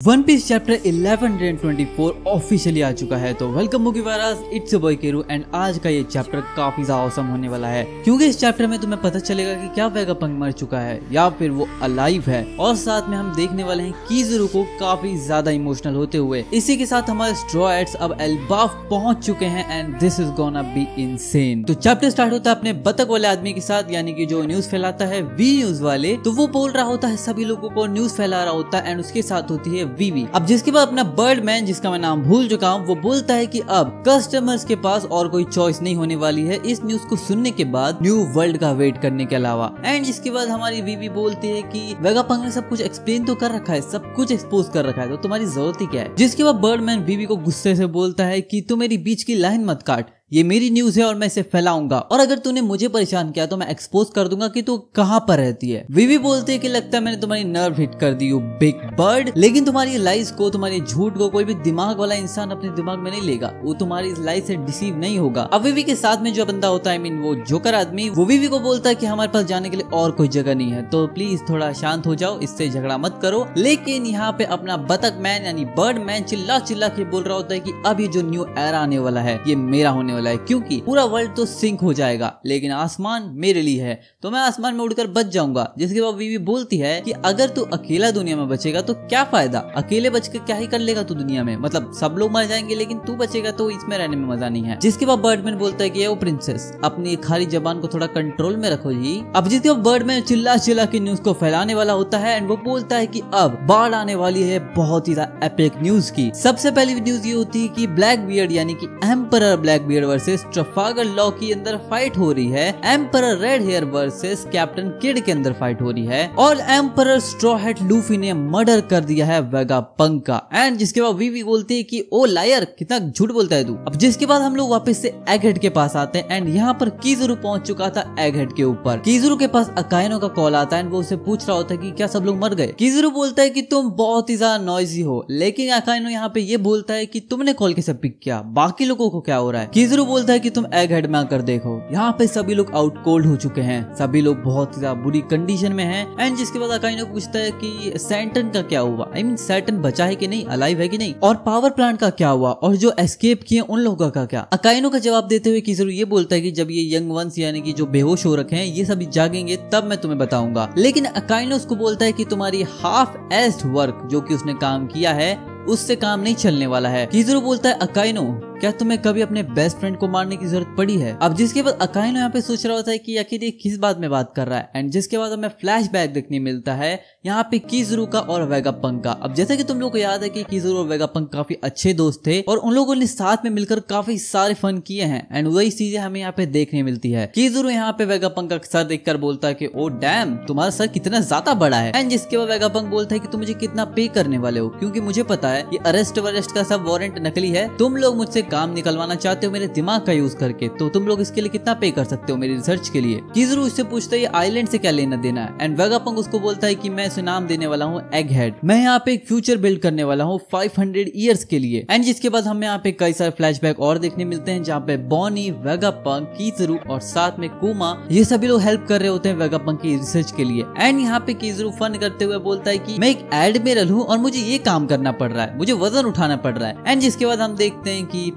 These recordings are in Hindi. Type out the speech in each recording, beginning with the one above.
वन पीस चैप्टर 1124 ऑफिशियली आ चुका है तो वेलकम वाराज इट्स बॉय केरू एंड आज का ये चैप्टर काफ़ी ज़्यादा औसम होने वाला है। क्योंकि इस चैप्टर में तुम्हें पता चलेगा कि क्या वेगा पंग मर चुका है, या फिर वो अलाइव है। और साथ में हम देखने वाले हैं कीजरू को काफ़ी ज़्यादा इमोशनल होते हुए। इसी के साथ हमारे स्ट्रॉएट्स अब एल्बाफ पहुँच चुके हैं and this is gonna be insane तो चैप्टर स्टार्ट होता है अपने बतक वाले आदमी के साथ, यानी कि जो न्यूज़ फैलाता है वी न्यूज़ वाले तो वो बोल रहा होता है सभी लोगों को न्यूज़ फैला रहा होता है एंड उसके साथ होती है वीवी अब जिसके बाद अपना बर्ड मैन जिसका मैं नाम भूल चुका हूँ, वो बोलता है की अब कस्टमर्स के पास और कोई चॉइस नहीं होने वाली है। इस न्यूज़ को सुनने के बाद न्यू वर्ल्ड का वेट करने के अलावा। एंड जिसके बाद हमारी वीवी बोलती है कि वेगापंग ने सब कुछ एक्सप्लेन तो कर रखा है, सब कुछ एक्सपोज कर रखा है तो तुम्हारी ज़रूरत ही क्या है? जिसके बाद बर्ड मैन बीवी को गुस्से से बोलता है कि तू मेरी बीच की लाइन मत काट। ये मेरी न्यूज़ है और मैं इसे फैलाऊँगा। और अगर तूने मुझे परेशान किया तो मैं एक्सपोज कर दूँगा कि तू कहाँ पर रहती है। वीवी बोलते हैं कि लगता है मैंने तुम्हारी नर्व हिट कर दी यू बिग बर्ड लेकिन तुम्हारी लाइज को, तुम्हारी झूठ को कोई भी दिमाग वाला इंसान अपने दिमाग में नहीं लेगा। वो तुम्हारी लाइफ से डिसीव नहीं होगा। अब वीवी के साथ में जो बंदा होता है आई मीन वो जोकर आदमी, वो वीवी को बोलता है की हमारे पास जाने के लिए और कोई जगह नहीं है। तो प्लीज़ थोड़ा शांत हो जाओ, इससे झगड़ा मत करो। लेकिन यहाँ पे अपना बतक मैन यानी बर्ड मैन चिल्ला चिल्ला के बोल रहा होता है की अब ये जो न्यू एरा आने वाला है, ये मेरा होने वाला है, क्योंकि पूरा वर्ल्ड तो सिंक हो जाएगा, लेकिन आसमान मेरे लिए है। तो मैं आसमान में उड़कर बच जाऊँगा। जिसके बाद बीवी बोलती है कि अगर तू अकेला दुनिया में बचेगा तो क्या फ़ायदा? अकेले बच के क्या ही कर लेगा तू दुनिया में? मतलब सब लोग मर जाएँगे, लेकिन तू बचेगा तो इसमें रहने में मज़ा नहीं है। जिसके बाद बर्डमैन बोलता है कि वो प्रिंसेस अपनी खाली जबान को थोड़ा कंट्रोल में रखो जी। अब जिसके बाद बर्डमैन चिल्ला चिल्ला के न्यूज़ को फैलाने वाला होता है एंड वो बोलता है की, अब बाढ़ आने वाली है, बहुत ही एपिक न्यूज़ की। सबसे पहली न्यूज़ ये होती है की ब्लैक बियर्ड यानी कि emperor black beard versus Trafalgar law के अंदर फाइट हो रही है emperor red hair versus captain kid के अंदर फाइट हो रही है, और एम्पर स्ट्रॉ हेड लूफी ने मर्डर कर दिया है वेगा पंक का। एंड जिसके बाद वीवी बोलती है कि, ओ लायर कितना झूठ बोलता है तू? अब जिसके बाद हम लोग वापस से एगहेड के पास आते हैं एंड यहाँ पर कीजरू पहुँच चुका था एगहेड के ऊपर। कीजरू के पास अकायनो का कॉल आता है एंड वो उसे पूछ रहा होता है कि, क्या सब लोग मर गए? कीजरू बोलता है कि, तुम बहुत ही ज़्यादा नॉइजी हो, लेकिन अकायनो यहाँ पे ये बोलता है कि, तुमने कॉल कैसे पिक किया? बाकी लोगों को क्या हो रहा है? कीजरू बोलता है कि तुम एग हेड में आकर देखो, यहाँ पे सभी लोग आउट कोल्ड हो चुके हैं। सभी लोग बहुत ज़्यादा बुरी कंडीशन में हैं। एंड जिसके बाद अकाइनो पूछता है कि सैंटन का क्या हुआ? आई मीन सैटन बचा है कि नहीं? अलाइव है कि नहीं? और पावर प्लांट का क्या हुआ? और जो एस्केप किए उन लोगों का क्या? अकाइनो का जवाब देते हुए किजरू ये बोलता है की जब ये यंग वंस यानी कि जो बेहोश हो रखे हैं, ये सभी जागेंगे, तब मैं तुम्हें बताऊँगा। लेकिन अकाइनो उसको बोलता है की तुम्हारी हाफ़ एस्ट वर्क जो की उसने काम किया है, उससे काम नहीं चलने वाला है। किजरू बोलता है अकाइनो क्या तुम्हें कभी अपने बेस्ट फ्रेंड को मारने की ज़रूरत पड़ी है? अब जिसके बाद अकाइनो यहाँ पे सोच रहा होता है कि आखिर ये किस बात में बात कर रहा है? एंड जिसके बाद हमें फ्लैश बैक देखने मिलता है, यहाँ पे कीजरू का और वेगापंक का। अब जैसे कि तुम लोग को याद है कि कीजरू और वेगापंक काफ़ी अच्छे दोस्त थे और उन लोगों ने साथ में मिलकर काफ़ी सारे फन किए हैं। एंड वही चीज़ें हमें यहाँ पे देखने मिलती है। कीजरू यहाँ पे वेगापंक का सर देखकर बोलता है की ओ डैम तुम्हारा सर कितना ज़्यादा बड़ा है। एंड जिसके बाद वेगापंक बोलता है की, तुम मुझे कितना पे करने वाले हो? क्यूँकी मुझे पता है ये अरेस्ट वरेस्ट का सब वारंट नकली है। तुम लोग मुझसे काम निकलवाना चाहते हो, मेरे दिमाग का यूज़ करके तो तुम लोग इसके लिए कितना पे कर सकते हो मेरी रिसर्च के लिए? कीजरू इससे पूछता है, ये आइलैंड से क्या लेना देना है? एंड वेगापंग उसको बोलता है की, मैं इसे नाम देने वाला हूँ एग हेड मैं यहाँ पे एक फ्यूचर बिल्ड करने वाला हूँ 500 इयर्स के लिए. एंड जिसके बाद हमें यहाँ पे कई सारे फ्लैशबैक और देखने मिलते हैं, जहाँ पे बॉनी वेगापंग कीजरू और साथ में कुमा ये सभी लोग हेल्प कर रहे होते हैं वेगापंग की रिसर्च के लिए. एंड यहाँ पे कीजरू फन करते हुए बोलता है की, मैं एक एडमिरल हूँ और मुझे ये काम करना पड़ रहा है, मुझे वज़न उठाना पड़ रहा है. एंड जिसके बाद हम देखते हैं कि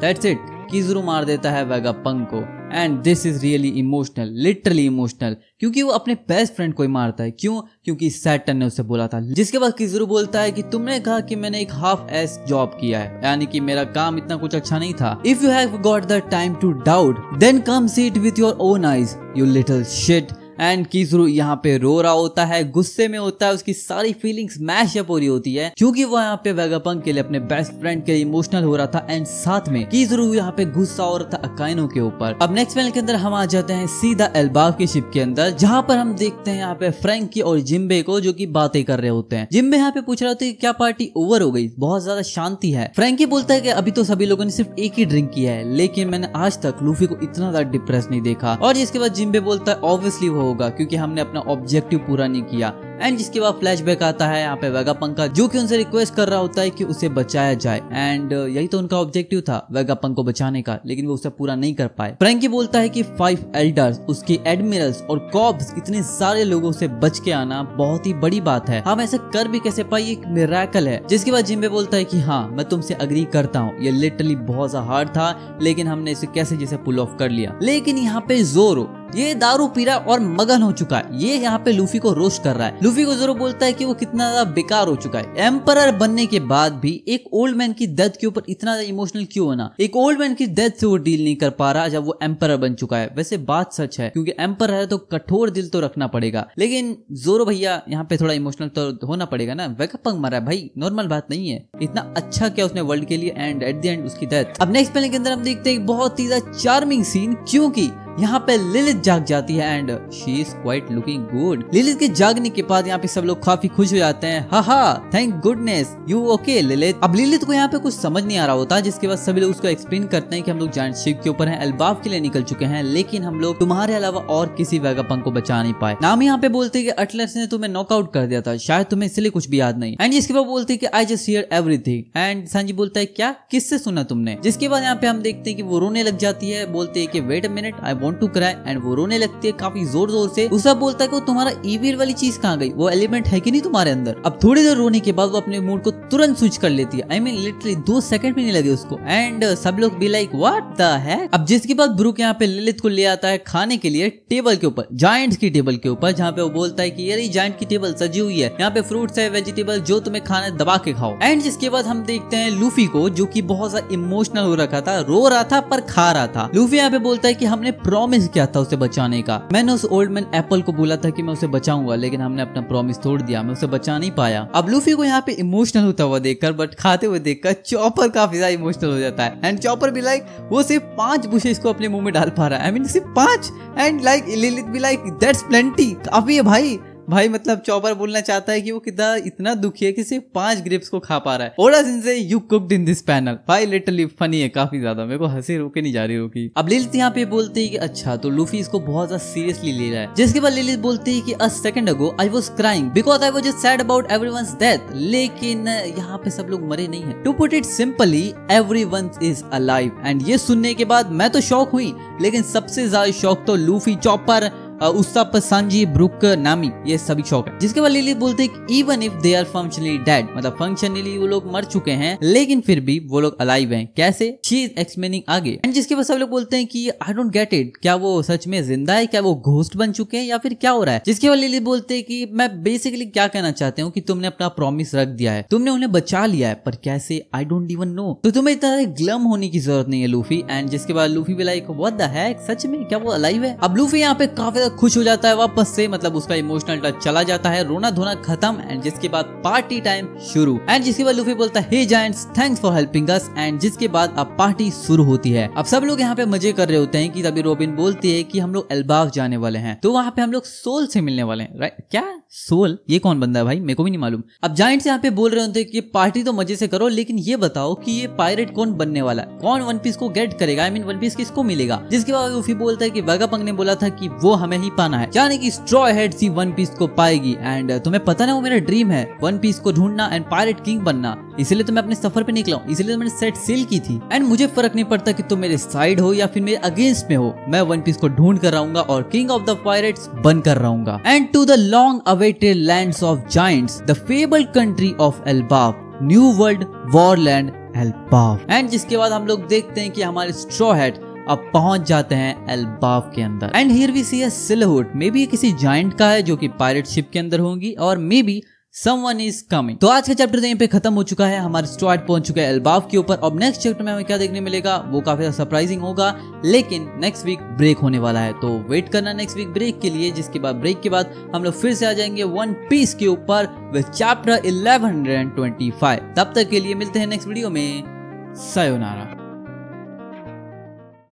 दैट्स इट किजरू मार देता है वेगापंग को. And this is really emotional literally emotional क्योंकि वो अपने बेस्ट फ्रेंड को ही मारता है. क्यों? क्योंकि सैटन ने उसे बोला था. जिसके बाद किजरू बोलता है कि तुमने कहा कि मैंने एक हाफ़ एस जॉब किया है. यानी कि मेरा काम इतना कुछ अच्छा नहीं था. If you have got the time to doubt then come see it with your own eyes you little shit and कीजरू यहाँ पे रो रहा होता है, गुस्से में होता है, उसकी सारी फीलिंग्स मैश अप हो रही होती है, क्योंकि वो यहाँ पे वेगापंक के लिए अपने बेस्ट फ्रेंड के लिए इमोशनल हो रहा था एंड साथ में कीजरू यहाँ पे गुस्सा हो रहा था अकाइनो के ऊपर। अब नेक्स्ट पैनल के अंदर हम आ जाते हैं सीधा एल्बाव की शिप के अंदर, जहाँ पर हम देखते हैं यहाँ पे फ्रेंकी और जिम्बे को जो की बातें कर रहे होते हैं। जिम्बे यहाँ पे पूछ रहा होता है क्या पार्टी ओवर हो गई? बहुत ज़्यादा शांति है। फ्रेंकी बोलता है की अभी तो सभी लोगों ने सिर्फ़ एक ही ड्रिंक किया है, लेकिन मैंने आज तक लूफी को इतना ज़्यादा डिप्रेस नहीं देखा। और इसके बाद जिम्बे बोलता है ऑब्वियसली वो होगा क्योंकि हमने अपना ऑब्जेक्टिव पूरा नहीं किया। एंड जिसके बाद फ्लैशबैक आता है यहाँ पे वेगापंक का जो कि उनसे रिक्वेस्ट कर रहा होता है कि उसे बचाया जाए। एंड uh, यही तो उनका ऑब्जेक्टिव था वेगापंक को बचाने का लेकिन वो उसे पूरा नहीं कर पाए। फ्रेंकी बोलता है कि फाइव एल्डर्स उसके एडमिरल्स और कॉब्स इतने सारे लोगों से बच के आना बहुत ही बड़ी बात है। हम ऐसा कर भी कैसे पाई एक मिराकल है। जिसके बाद जिम्बे बोलता है कि हाँ मैं तुमसे अग्री करता हूँ। ये लिटरली बहुत हार्ड था लेकिन हमने इसे कैसे जैसे पुल ऑफ़ कर लिया। लेकिन यहाँ पे जोरो ये दारू पी रहा और मगन हो चुका है। ये यहाँ पे लूफी को रोस्ट कर रहा है। लूफी को ज़रूर बोलता है कि वो कितना ज़्यादा बेकार हो चुका है। एम्पर बनने के बाद भी एक ओल्ड मैन की डेथ के ऊपर इतना ज़्यादा इमोशनल क्यों होना? एक ओल्ड मैन की डेथ से वो डील नहीं कर पा रहा जब वो एम्पर बन चुका है। वैसे बात सच है, क्योंकि एम्पर है तो कठोर दिल तो रखना पड़ेगा। लेकिन जोरो भैया, यहाँ पे थोड़ा इमोशनल तो होना पड़ेगा ना। वेकअप मरा भाई, नॉर्मल बात नहीं है। इतना अच्छा क्या उसने वर्ल्ड के लिए? एंड एट द एंड उसकी डेथ। अब नेक्स्ट पहले के अंदर हम देखते हैं बहुत ही चार्मिंग सीन क्योंकि यहाँ पे लिलित जाग जाती है and she is quite looking good Lilith के जागने के बाद यहाँ पे सब लोग काफ़ी खुश हो जाते हैं। हा हा thank goodness you okay Lilith अब लिलित को यहाँ पे कुछ समझ नहीं आ रहा होता, जिसके बाद सभी लोग उसको एक्सप्लेन करते हैं कि हम लोग जाइंट शिप के ऊपर हैं अल्बाफ के लिए निकल चुके हैं, लेकिन हम लोग तुम्हारे अलावा और किसी वेगापंक को बचा नहीं पाए। नाम यहाँ पे बोलते कि अटलस ने तुम्हें नॉकआउट कर दिया था, शायद तुम्हें इसलिए कुछ भी याद नहीं। एंड जिसके बाद बोलते कि I just hear everything and Sanji बोलता है, क्या? किससे सुना तुमने? जिसके बाद यहाँ पे हम देखते हैं कि वो रोने लग जाती है, बोलते हैं कि wait a minute I want to cry and वो रोने लगती है काफ़ी ज़ोर ज़ोर से उसे बोलता है कि तुम्हारा ईवील वाली चीज़ कहाँ गई? वो एलिमेंट है कि नहीं तुम्हारे अंदर? अब थोड़ी देर रोने के बाद वो अपने मूड को तुरंत स्विच कर लेती है। आई मीन लिटरली दो सेकंड भी नहीं लगे उसको। एंड सब लोग भी लाइक व्हाट द है अब जिसके बाद ब्रुक यहाँ पे लिलित को ले आता है खाने के लिए टेबल के ऊपर जाइंट की टेबल के ऊपर, जहाँ पे वो बोलता है कि यार जाइंट की टेबल सजी हुई है। यहाँ पे फ्रूट्स है वेजिटेबल जो तुम्हें खाना दबा के खाओ। एंड जिसके बाद हम देखते हैं लूफी को, जो की बहुत ज़्यादा इमोशनल हो रखा था, रो रहा था, पर खा रहा था। लूफी यहाँ पे बोलता है की हमने प्रॉमिस किया था उसे बचाने का। मैंने उस ओल्ड मैन एप्पल को बोला था कि मैं उसे बचाऊँगा, लेकिन हमने अपना प्रॉमिस तोड़ दिया, मैं उसे बचा नहीं पाया। अब लूफी को यहाँ पे इमोशनल होता हुआ देखकर बट खाते हुए देखकर चॉपर काफ़ी ज़्यादा इमोशनल हो जाता है। एंड चॉपर भी लाइक वो सिर्फ़ पाँच बुशेस को अपने मुँह में डाल पा रहा है। आई मीन सिर्फ़ पाँच। एंड लाइक लिलित भी लाइक दैट्स प्लेंटी काफ़ी है भाई भाई मतलब चौपर बोलना चाहता है कि वो कितना, इतना दुखी है कि सिर्फ़ पाँच ग्रेप्स को खा पा रहा है। ओडा से you cooked in this panel भाई लिटरली फनी है, काफ़ी ज़्यादा। मेरे को हँसी रोके नहीं जा रही होगी अब लिलित यहाँ पे बोलते हैं कि अच्छा तो लूफी इसको बहुत ज़्यादा सीरियसली ले रहा है। जिसके बाद लिलित बोलते हैं कि a second ago I was crying because I was just sad about everyone's death लेकिन यहाँ पे सब लोग मरे नहीं है। To put it simply everyone is alive and ये सुनने के बाद मैं तो शौक हुई, लेकिन सबसे ज़्यादा शौक तो Luffy Chopper Usopp Sanji Brook Nami, ये सभी शौक है। जिसके बाद लिली बोलते हैं even if they are functionally dead मतलब फंक्शनली वो लोग मर चुके हैं, लेकिन फिर भी वो लोग अलाइव हैं। कैसे? शी इज़ एक्सप्लेनिंग आगे। एंड जिसके बाद सब लोग बोलते हैं कि आई डोंट गेट इट क्या वो सच में ज़िंदा है? क्या वो घोस्ट बन चुके हैं? या फिर क्या हो रहा है? जिसके बाद लिली बोलते हैं कि मैं बेसिकली क्या कहना चाहते हूँ कि तुमने अपना प्रॉमिस रख दिया है। तुमने उन्हें बचा लिया है, पर कैसे? आई डोंट इवन नो तो तुम्हें इतना ग्लम होने की ज़रूरत नहीं है, लूफी। एंड जिसके बाद लूफी भी लाइक व्हाट द सच में? क्या वो अलाइव है? अब लूफी यहाँ पे काफ़ी ज़्यादा खुश हो जाता है, वापस से मतलब उसका इमोशनल टच चला जाता है रोना धोना खत्म एंड जिसके बाद पार्टी टाइम शुरू। एंड जिसके बाद लूफी बोलता है giants thanks for helping us and जिसके बाद अब पार्टी शुरू होती है। अब सब लोग यहाँ पे मज़े कर रहे होते हैं कि तभी रोबिन बोलती है कि हम लोग एल्बाव जाने वाले हैं। तो वहाँ पे हम लोग सोल से मिलने वाले हैं राइट क्या? सोल ये कौन बंदा है भाई? मेरे को भी नहीं मालूम। अब जाइंट्स यहाँ पे बोल रहे होते हैं कि पार्टी तो मज़े से करो, लेकिन ये बताओ कि ये पायरेट कौन बनने वाला है? कौन वन पीस को गेट करेगा? आई मीन वन पीस किसको मिलेगा? जिसके बाद लूफी बोलता है कि वेगापंग ने बोला था कि वो हमें ही पाना है। जाने की straw hat see one piece को पाएगी। एंड uh, तुम्हें पता ना वो मेरा ड्रीम है वन पीस को ढूंढना एंड पायरेट किंग बनना। इसलिए तो मैं अपने सफ़र पे निकला हूँ। इसलिए तो मैंने सेट सेल की थी। एंड मुझे फ़र्क नहीं पड़ता कि तुम मेरे साइड हो या फिर मेरे अगेंस्ट में हो। मैं वन पीस को ढूंढ कर रहूँगा और किंग ऑफ़ द पायरेट्स बन कर रहूँगा। And to the long awaited lands of giants the fable country of Elbaf new world warland Elbaf and जिसके बाद हम लोग देखते हैं कि हमारे स्ट्रॉ हेड अब पहुँच जाते हैं एल्बाफ के अंदर। And here we see silhouette may be किसी जाइंट का है जो कि पायरेट शिप के अंदर होंगी, और may be someone is coming तो आज का चैप्टर तो यहीं पे खत्म हो चुका है, हमारे स्टॉट पहुँच चुका है एल्बाफ के ऊपर। अब नेक्स्ट चैप्टर में हमें क्या देखने मिलेगा? वो काफ़ी सरप्राइजिंग होगा, लेकिन नेक्स्ट वीक ब्रेक होने वाला है। तो वेट करना नेक्स्ट वीक ब्रेक के लिए, जिसके बाद ब्रेक के बाद हम लोग फिर से आ जाएँगे वन पीस के ऊपर विद चैप्टर 1125 तब तक के लिए मिलते हैं नेक्स्ट वीडियो में। सयोनारा